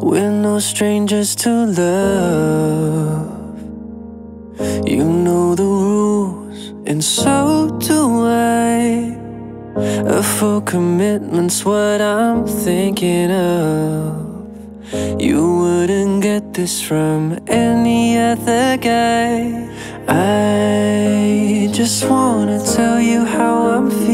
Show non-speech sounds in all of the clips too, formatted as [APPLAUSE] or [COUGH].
We're no strangers to love. You know the rules, and so do I. A full commitment's what I'm thinking of. You wouldn't get this from any other guy. I just wanna tell you how I'm feeling.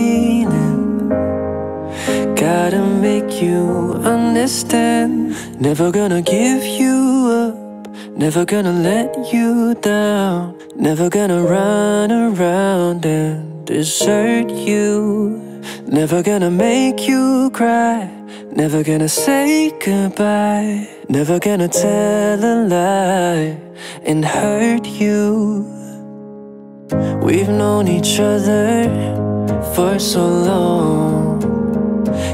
Gotta make you understand. Never gonna give you up. Never gonna let you down. Never gonna run around and desert you. Never gonna make you cry. Never gonna say goodbye. Never gonna tell a lie and hurt you. We've known each other for so long.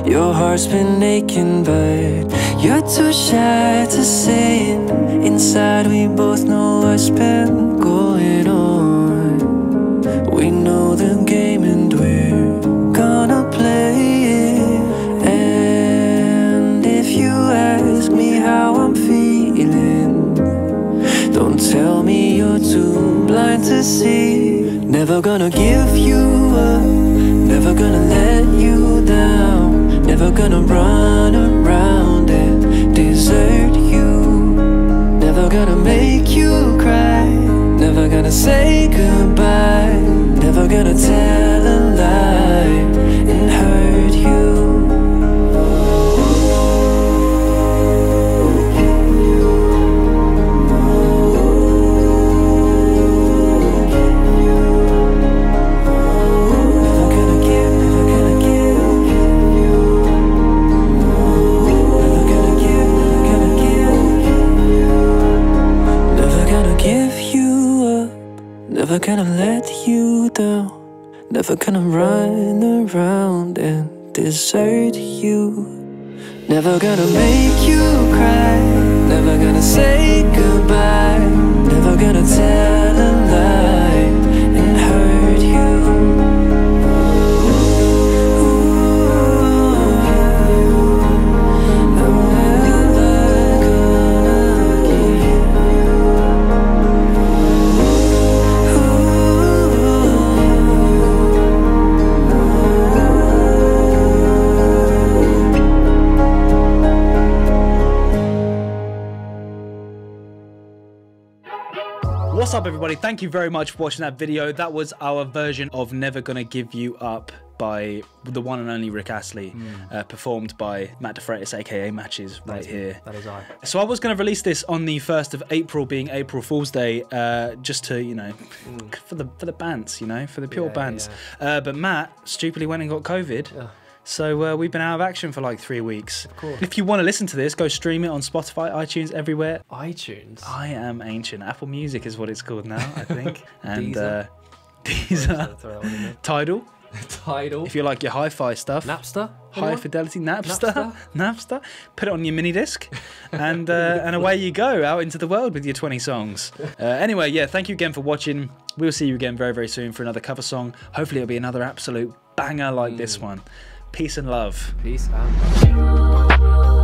Your heart's been aching, but you're too shy to say it. Inside, we both know what's been going on. We know the game and we're gonna play it. And if you ask me how I'm feeling, don't tell me you're too blind to see. Never gonna give you up, Never gonna make you cry, never gonna say goodbye, never gonna tell a lie Never gonna let you down. Never gonna run around and desert you. Never gonna make you cry. Never gonna say goodbye. What's up, everybody? Thank you very much for watching that video. That was our version of Never Gonna Give You Up by the one and only Rick Astley, uh, performed by Matt DeFreitas, aka MVTCHES, right here. That is I. So I was going to release this on the first of April, being April Fool's Day, uh, just to you know, for the for the bants, you know, for the pure Yeah, bants. Uh, but Matt stupidly went and got COVID. So uh, we've been out of action for like three weeks. Of course. If you want to listen to this, go stream it on Spotify, iTunes, everywhere. iTunes. I am ancient. Apple Music is what it's called now, I think. [LAUGHS] and Deezer. uh, Deezer, Throw that one in there. [LAUGHS] Tidal. Tidal. If you like your hi-fi stuff, Napster. high fidelity Napster, Napster? [LAUGHS] Napster, put it on your mini disc, and uh, and away you go out into the world with your 20 songs. Uh, anyway, yeah, thank you again for watching. We'll see you again very very soon for another cover song. Hopefully it'll be another absolute banger like Mm. this one. Peace and love. Peace out.